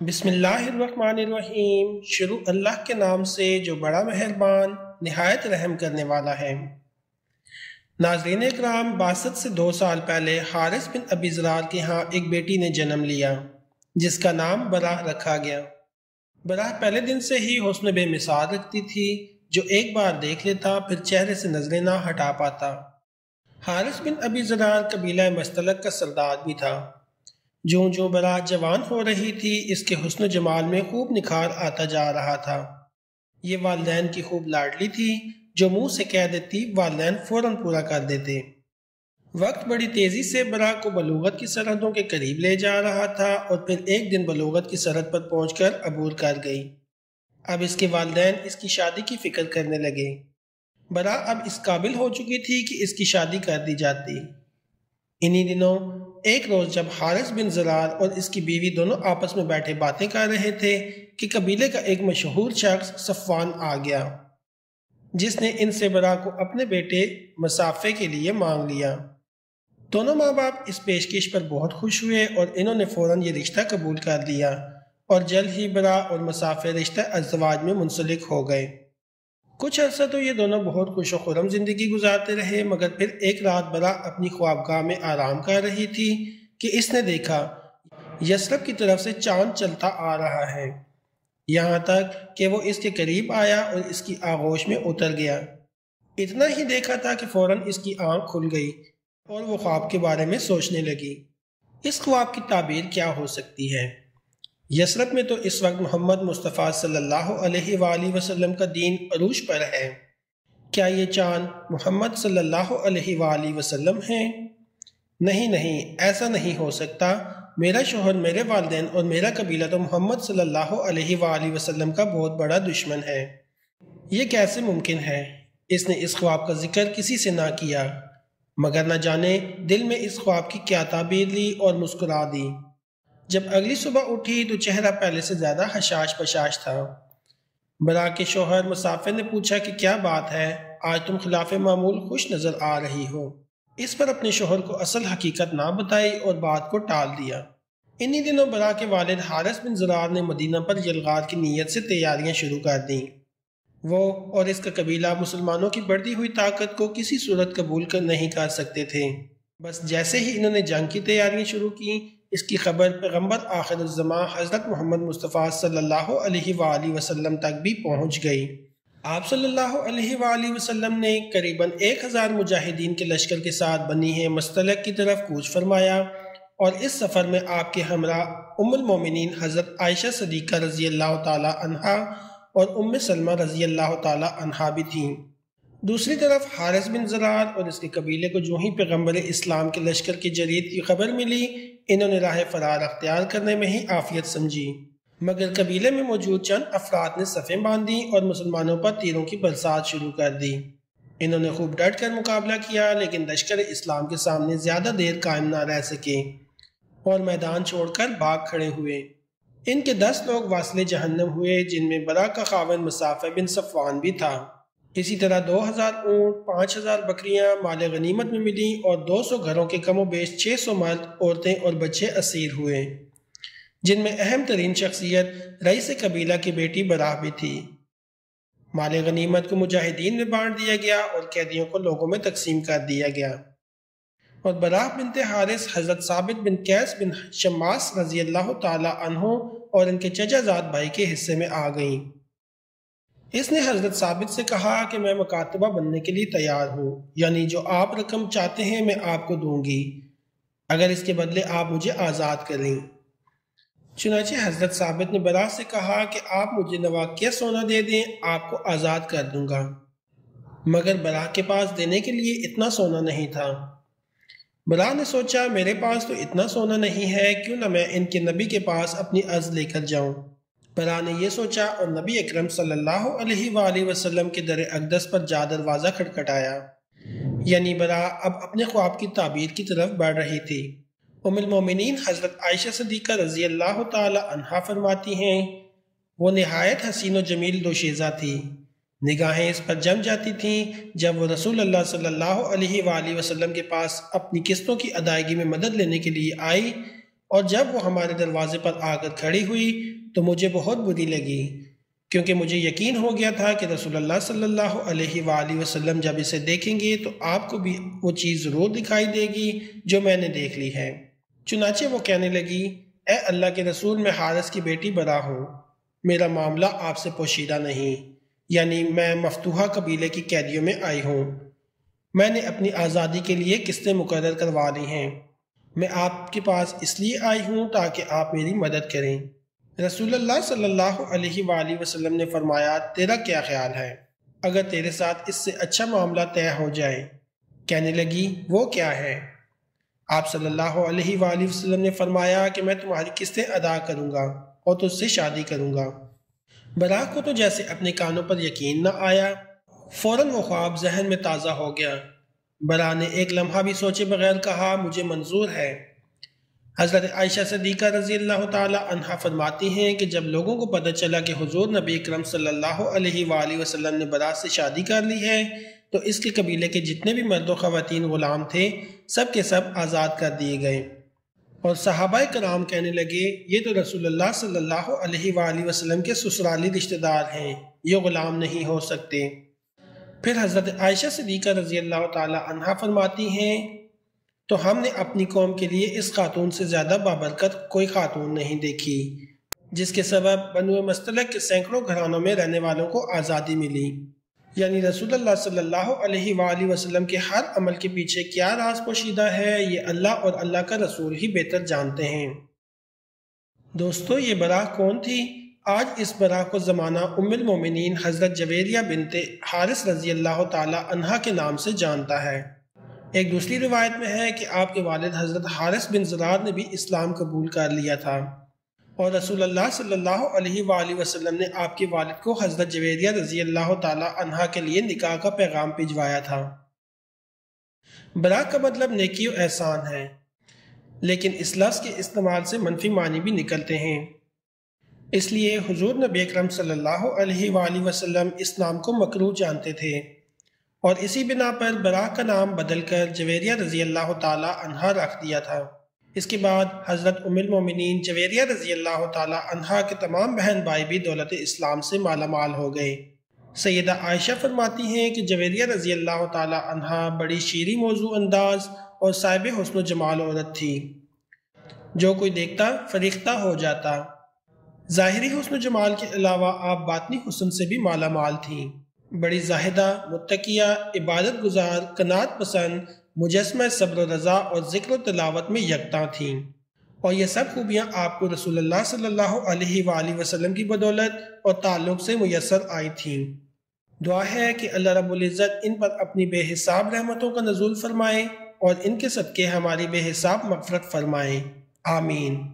बिस्मिल्लाहिर्रहमानिर्रहीम। शुरू अल्लाह के नाम से जो बड़ा मेहरबान, नहायत रहम करने वाला है। नाजरीन कराम बासत से दो साल पहले हारिस बिन अबी जरार के यहाँ एक बेटी ने जन्म लिया, जिसका नाम बराह रखा गया। बराह पहले दिन से ही हौसले बेमिसाल रखती थी, जो एक बार देख लेता, फिर चेहरे से नज़रें ना हटा पाता। हारिस बिन अबी जरार कबीला मस्तलक का सरदार भी था। जो जो बरात जवान हो रही थी, इसके हुस्न जमाल में खूब निखार आता जा रहा था। ये वालदेन की खूब लाडली थी, जो मुँह से कह देती, वालदेन फ़ौरन पूरा कर देते। वक्त बड़ी तेज़ी से बरा को बलूगत की सरहदों के करीब ले जा रहा था और फिर एक दिन बलूगत की सरहद पर पहुंचकर अबूर कर गई। अब इसके वालदेन इसकी शादी की फ़िक्र करने लगे। बरा अब इस काबिल हो चुकी थी कि इसकी शादी कर दी जाती। इन्हीं दिनों एक रोज जब हारिस बिन जरार और इसकी बीवी दोनों आपस में बैठे बातें कर रहे थे कि कबीले का एक मशहूर शख्स सफ़ान आ गया, जिसने इनसे बरा को अपने बेटे मसाफे के लिए मांग लिया। दोनों माँ बाप इस पेशकश पर बहुत खुश हुए और इन्होंने फ़ौरन ये रिश्ता कबूल कर लिया और जल्द ही बरा और मसाफे रिश्ता अजवाज में मुंसलिक हो गए। कुछ अर्सा तो ये दोनों बहुत खुश खुरम ज़िंदगी गुजारते रहे, मगर फिर एक रात बरा अपनी ख्वाबगाह में आराम कर रही थी कि इसने देखा यसरब की तरफ़ से चाँद चलता आ रहा है। यहाँ तक कि वो इसके करीब आया और इसकी आगोश में उतर गया। इतना ही देखा था कि फ़ौरन इसकी आँख खुल गई और वो ख्वाब के बारे में सोचने लगी। इस ख्वाब की ताबीर क्या हो सकती है? यसरत में तो इस वक्त मोहम्मद मुस्तफ़ा सल्लल्लाहु अलैहि वसल्लम का दीन अरूज पर है। क्या ये चाँद मोहम्मद सल्लल्लाहु अलैहि वसल्लम है? नहीं नहीं, ऐसा नहीं हो सकता। मेरा शोहर, मेरे वालदेन और मेरा कबीला तो मोहम्मद सल्लल्लाहु अलैहि वसल्लम का बहुत बड़ा दुश्मन है। ये कैसे मुमकिन है? इसने इस ख्वाब का ज़िक्र किसी से ना किया, मगर न जाने दिल में इस ख्वाब की क्या ताबीर ली और मुस्कुरा दी। जब अगली सुबह उठी तो चेहरा पहले से ज़्यादा हशाश पशाश था। बरा के शोहर मुसाफिर ने पूछा कि क्या बात है? आज तुम खिलाफ मामूल खुश नज़र आ रही हो। इस पर अपने शोहर को असल हकीकत ना बताई और बात को टाल दिया। इन्हीं दिनों बरा के वालिद हारिस बिन जरार ने मदीना पर यलगार की नीयत से तैयारियाँ शुरू कर दी। वो और इसका कबीला मुसलमानों की बढ़ती हुई ताकत को किसी सूरत कबूल कर नहीं कर सकते थे। बस जैसे ही इन्होंने जंग की तैयारियाँ शुरू की इसकी खबर पैगंबर आखिरज़मा हज़रत मोहम्मद मुस्तफ़ा अलैहि वसल्लम तक भी पहुँच गई। आप सल्लल्लाहु अलैहि वसल्लम ने करीबन एक हज़ार मुजाहिदीन के लश्कर के साथ बनी है मस्तलक की तरफ़ कूच फरमाया और इस सफ़र में आपके हमरा उम्मिन हज़रत आयशा सदीक़ा रज़ी अल्लाह तहा और उम्म सलमा रज़ी अल्लाह तहा भी थीं। दूसरी तरफ़ हारिस बिन जरार और इसके कबीले को जो ही पैगंबर इस्लाम के लश्कर की जरीद की खबर मिली इन्होंने राह फरार अख्तियार करने में ही आफियत समझी। मगर कबीले में मौजूद चंद अफराद ने सफ़ें बांधी और मुसलमानों पर तीरों की बरसात शुरू कर दी। इन्होंने खूब डट कर मुकाबला किया, लेकिन लश्कर इस्लाम के सामने ज़्यादा देर कायम ना रह सके और मैदान छोड़कर भाग खड़े हुए। इनके दस लोग वासले जहन्नम हुए, जिनमें बरा का खावन मुसाफ़ बिन सफ़वान भी था। इसी तरह दो हज़ार ऊँट, पाँच हज़ार बकरियाँ माल गनीमत में मिली और दो सौ घरों के कमो बेश छः सौ मर्द औरतें और बच्चे असीर हुए। जिनमें अहम तरीन शख्सियत रईस कबीला की बेटी बराह भी थी। माल गनीमत को मुजाहिदीन में बांट दिया गया और कैदियों को लोगों में तकसीम कर दिया गया। और बराह बिनते हारिस, हज़रत साबित बिन कैस बिन शमास रज़ी अल्लाह तहों और इनके चचाजाद भाई के हिस्से में आ गईं। इसने हज़रत साबित से कहा कि मैं मुकातबा बनने के लिए तैयार हूँ, यानी जो आप रकम चाहते हैं मैं आपको दूँगी। अगर इसके बदले आप मुझे आज़ाद करें। चुनाचे हज़रत साबित ने बरा से कहा कि आप मुझे नवाकिया सोना दे दें, आपको आज़ाद कर दूँगा। मगर बरा के पास देने के लिए इतना सोना नहीं था। बरा ने सोचा, मेरे पास तो इतना सोना नहीं है, क्यों ना मैं इनके नबी के पास अपनी अर्ज़ लेकर जाऊँ? बरा ने यह सोचा और नबी अकरम सल्लल्लाहु वसल्लम के दर अकदस पर जा दरवाज़ा खटखटाया। यानी बरा अब अपने ख्वाब की ताबीर की तरफ़ बढ़ रही थी। उमिन हज़रत आयशा सदीक़ा रज़ी अल्लाह तहा फरमाती हैं, वो नहायत हसीन जमील दोशेज़ा थी। निगाहें इस पर जम जाती थीं जब वो रसूल अल्लाह सल्लल्लाहु अलैहि वसल्लम के पास अपनी किस्तों की अदायगी में मदद लेने के लिए आई और जब वो हमारे दरवाजे पर आकर खड़ी हुई तो मुझे बहुत बुरी लगी, क्योंकि मुझे यकीन हो गया था कि रसोल्ला सल्लल्लाहु अलैहि जब इसे देखेंगे तो आपको भी वो चीज़ ज़रूर दिखाई देगी जो मैंने देख ली है। चुनाचे वो कहने लगी, ए अल्लाह के रसूल, मैं हारस की बेटी बड़ा हूँ। मेरा मामला आपसे पोशीदा नहीं, यानी मैं मफतूहा कबीले की कैदियों में आई हूँ। मैंने अपनी आज़ादी के लिए किस्तें मुकर करवा ली हैं। मैं आपके पास इसलिए आई हूँ ताकि आप मेरी मदद करें। रसूलुल्लाह सल्लल्लाहु अलैहि वसल्लम ने फरमाया, तेरा क्या ख्याल है? अगर तेरे साथ इससे अच्छा मामला तय हो जाए, कहने लगी, वो क्या है? आप सल्लल्लाहु अलैहि वसल्लम ने फरमाया कि मैं तुम्हारी किस्तें अदा करूँगा और तुझसे शादी करूँगा। बराक को तो जैसे अपने कानों पर यकीन न आया, फ़ौरन वो ख्वाब जहन में ताज़ा हो गया। बरा ने एक लम्हा भी सोचे बगैर कहा, मुझे मंजूर है। हज़रत आयशा सदीक़ा रज़ी अल्लाह तहा फरमाती हैं कि जब लोगों को पता चला कि हुजूर नबी करम सल्लल्लाहु अलैहि वसल्लम ने बरात से शादी कर ली है तो इसके कबीले के जितने भी मर्द ख़वातीन ग़ुलाम थे, सब के सब आज़ाद कर दिए गए। और सहाबा कराम कहने लगे, ये तो रसूलुल्लाह सल्लल्लाहु अलैहि वसल्लम के ससुराली रिश्तेदार हैं, ये ग़ुलाम नहीं हो सकते। फिर हज़रत आयशा सदीक़ा रज़ी अल्लाह तहा फरमाती हैं तो हमने अपनी कौम के लिए इस खातून से ज़्यादा बाबरकत कोई खातून नहीं देखी, जिसके सबब बनु मस्तलक के सैकड़ों घरानों में रहने वालों को आज़ादी मिली। यानी रसूलुल्लाह सल्लल्लाहु वसल्लम के हर अमल के पीछे क्या राज पोशीदा है, ये अल्लाह और अल्लाह का रसूल ही बेहतर जानते हैं। दोस्तों, ये बराह कौन थी? आज इस बराह को ज़माना उम्मिल मोमिन हज़रत जवेरिया बिनते हारिस रज़ी अल्लाह तहा के नाम से जानता है। एक दूसरी रिवायत में है कि आपके वालिद हज़रत हारिस बिन जरार ने भी इस्लाम कबूल कर लिया था। और रसूल सल्लल्लाहु अलैहि वसल्लम ने आपके वालिद को हज़रत जवेरिया रज़ी अल्लाह तहा के लिए निकाह का पैगाम भिजवाया था। बरा का मतलब नेकी और एहसान है, लेकिन इस लफ्ज़ के इस्तेमाल से मनफी मानी भी निकलते हैं। इसलिए हुजूर नबी अकरम सल्लल्लाहु अलैहि वसल्लम इस नाम को मकरू जानते थे। और इसी बिना पर बरा का नाम बदलकर जवेरिया रज़ी अल्लाह तहा रख दिया था। इसके बाद हज़रत उमिल मोमिनीन जवेरिया रज़ी अल्लाह तहा के तमाम बहन भाई भी दौलत इस्लाम से माला माल हो गए। सैदा आयशा फरमाती हैं कि जवेरिया रज़ी अल्लाह तहा बड़ी शीरी मौजू अंदाज और साहिब हसन जमाल औरत थी। जो कोई देखता, फरीख्ता हो जाता। ज़ाहरी हसन जमाल के अलावा आप बातनी हसन से भी माला माल थी। बड़ी जाहिदा मुतकिया इबादत गुजार, कनात पसंद, मुजस्म सब्र रज़ा और ज़िक्र तलावत में यकता थीं। और ये सब खूबियाँ आपको रसूलुल्लाह सल्लल्लाहु अलैहि वसल्लम की बदौलत और ताल्लुक़ से मैसर आई थीं। दुआ है कि अल्लाह रब्ज़त इन पर अपनी बेहिसाब रहमतों का नजूल फरमाए और इनके सदक़े हमारी बेहिसाब मफरत फरमाए। आमीन।